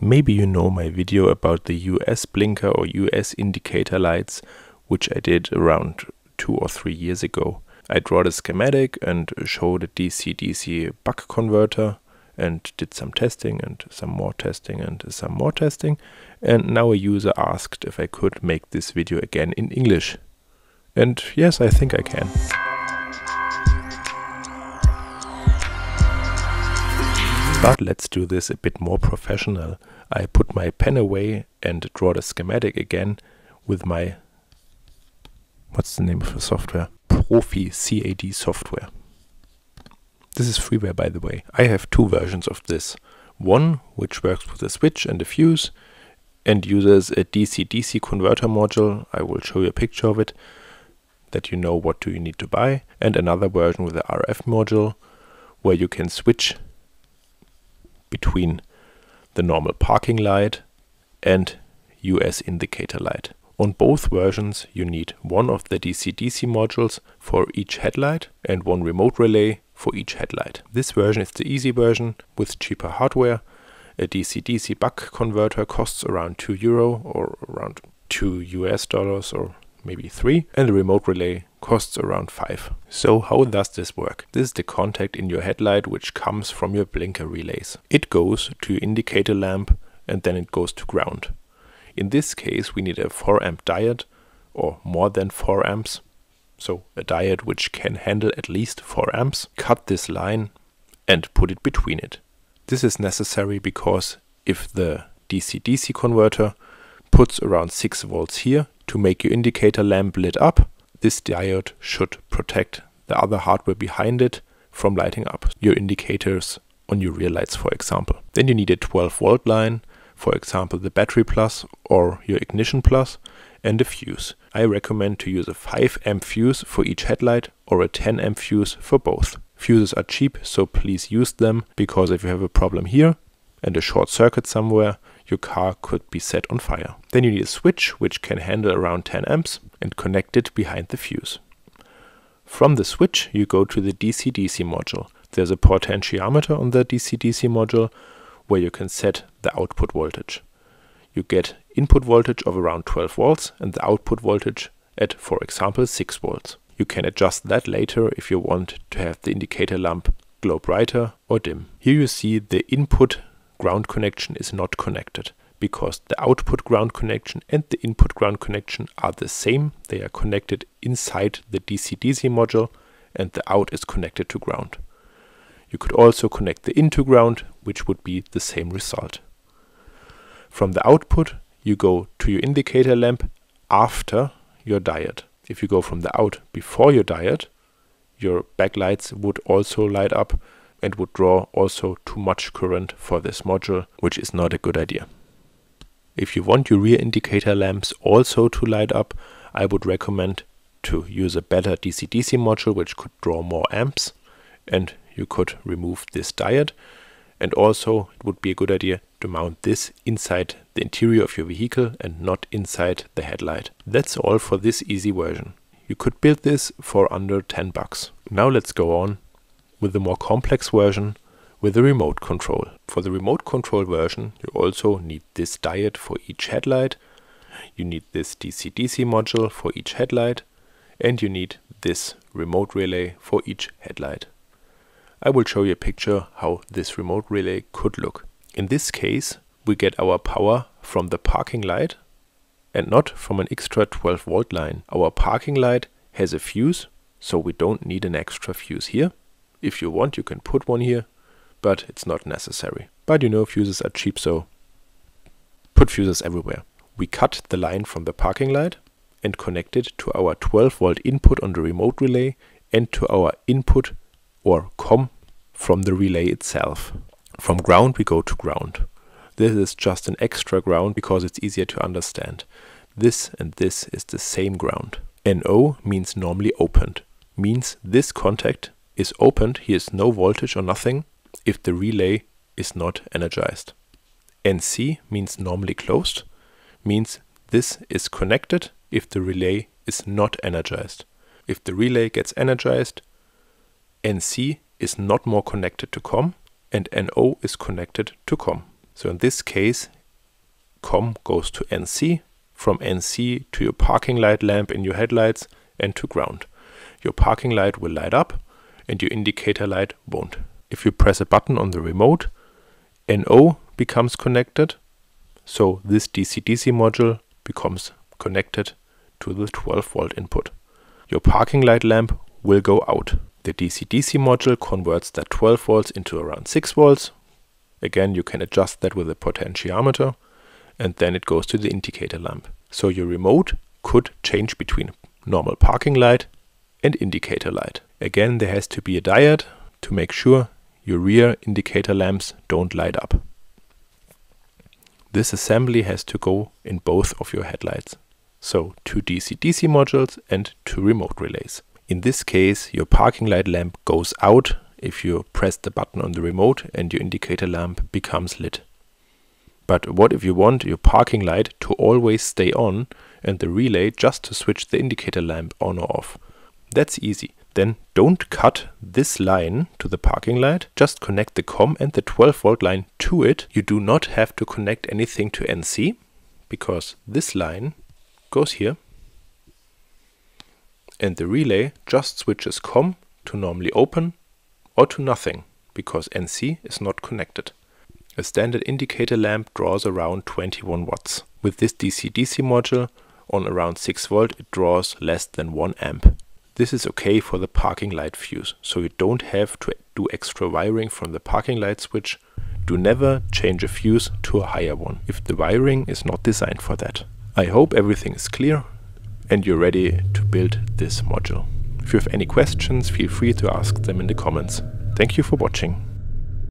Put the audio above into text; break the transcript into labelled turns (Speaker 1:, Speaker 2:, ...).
Speaker 1: Maybe you know my video about the US blinker or US indicator lights, which I did around two or three years ago. I draw the schematic and show the DC-DC buck converter and did some testing and some more testing and some more testing. And now a user asked if I could make this video again in English. And yes, I think I can. But let's do this a bit more professional. I put my pen away and draw the schematic again with my, what's the name of the software? Profi CAD software. This is freeware by the way. I have two versions of this. One which works with a switch and a fuse and uses a DC-DC converter module. I will show you a picture of it that you know what do you need to buy. And another version with the RF module where you can switch between the normal parking light and US indicator light. On both versions you need one of the DC-DC modules for each headlight and one remote relay for each headlight. This version is the easy version with cheaper hardware. A DC-DC buck converter costs around 2 euro or around 2 US dollars or maybe 3 and the remote relay costs around 5. So how does this work? This is the contact in your headlight which comes from your blinker relays. It goes to indicator lamp and then it goes to ground. In this case we need a 4 amp diode or more than 4 amps. So a diode which can handle at least 4 amps. Cut this line and put it between it. This is necessary because if the DC-DC converter puts around 6 volts here to make your indicator lamp lit up, this diode should protect the other hardware behind it from lighting up your indicators on your rear lights, for example. Then you need a 12 volt line, for example, the battery plus or your ignition plus, and a fuse. I recommend to use a 5 amp fuse for each headlight or a 10 amp fuse for both. Fuses are cheap, so please use them because if you have a problem here and a short circuit somewhere, your car could be set on fire. Then you need a switch which can handle around 10 amps and connect it behind the fuse. From the switch you go to the DC-DC module. There's a potentiometer on the DC-DC module where you can set the output voltage. You get input voltage of around 12 volts and the output voltage at, for example, 6 volts. You can adjust that later if you want to have the indicator lamp glow brighter or dim. Here you see the input ground connection is not connected because the output ground connection and the input ground connection are the same. They are connected inside the DC-DC module and the out is connected to ground. You could also connect the into ground, which would be the same result. From the output, you go to your indicator lamp after your diode. If you go from the out before your diode, your backlights would also light up and would draw also too much current for this module, which is not a good idea. If you want your rear indicator lamps also to light up, I would recommend to use a better DC-DC module which could draw more amps and you could remove this diode and also it would be a good idea to mount this inside the interior of your vehicle and not inside the headlight. That's all for this easy version. You could build this for under 10 bucks. Now let's go on with the more complex version with the remote control. For the remote control version, you also need this diode for each headlight, you need this DC-DC module for each headlight, and you need this remote relay for each headlight. I will show you a picture how this remote relay could look. In this case, we get our power from the parking light and not from an extra 12 volt line. Our parking light has a fuse, so we don't need an extra fuse here. If you want, you can put one here, but it's not necessary. But you know, fuses are cheap, so put fuses everywhere. We cut the line from the parking light and connect it to our 12 volt input on the remote relay and to our input or COM from the relay itself. From ground we go to ground. This is just an extra ground because it's easier to understand. This and this is the same ground. NO means normally opened, means this contact is opened, here is no voltage or nothing, if the relay is not energized. NC means normally closed, means this is connected if the relay is not energized. If the relay gets energized, NC is not more connected to COM and NO is connected to COM. So in this case, COM goes to NC, from NC to your parking light lamp in your headlights and to ground. Your parking light will light up and your indicator light won't. If you press a button on the remote, NO becomes connected, so this DC-DC module becomes connected to the 12 volt input. Your parking light lamp will go out. The DC-DC module converts that 12 volts into around 6 volts. Again, you can adjust that with a potentiometer and then it goes to the indicator lamp. So your remote could change between normal parking light and indicator light. Again, there has to be a diode to make sure your rear indicator lamps don't light up. This assembly has to go in both of your headlights. So two DC-DC modules and two remote relays. In this case, your parking light lamp goes out if you press the button on the remote and your indicator lamp becomes lit. But what if you want your parking light to always stay on and the relay just to switch the indicator lamp on or off? That's easy. Then don't cut this line to the parking light, just connect the COM and the 12 volt line to it. You do not have to connect anything to NC because this line goes here and the relay just switches COM to normally open or to nothing because NC is not connected. A standard indicator lamp draws around 21 watts. With this DC-DC module on around 6 volt it draws less than 1 amp. This is okay for the parking light fuse, so you don't have to do extra wiring from the parking light switch. Do never change a fuse to a higher one if the wiring is not designed for that. I hope everything is clear and you're ready to build this module. If you have any questions, feel free to ask them in the comments. Thank you for watching.